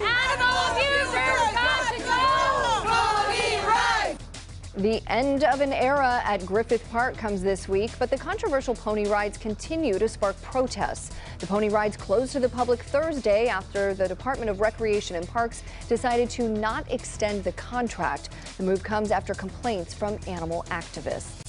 Animal abusers got to go! The end of an era at Griffith Park comes this week, but the controversial pony rides continue to spark protests. The pony rides closed to the public Thursday after the Department of Recreation and Parks decided to not extend the contract. The move comes after complaints from animal activists.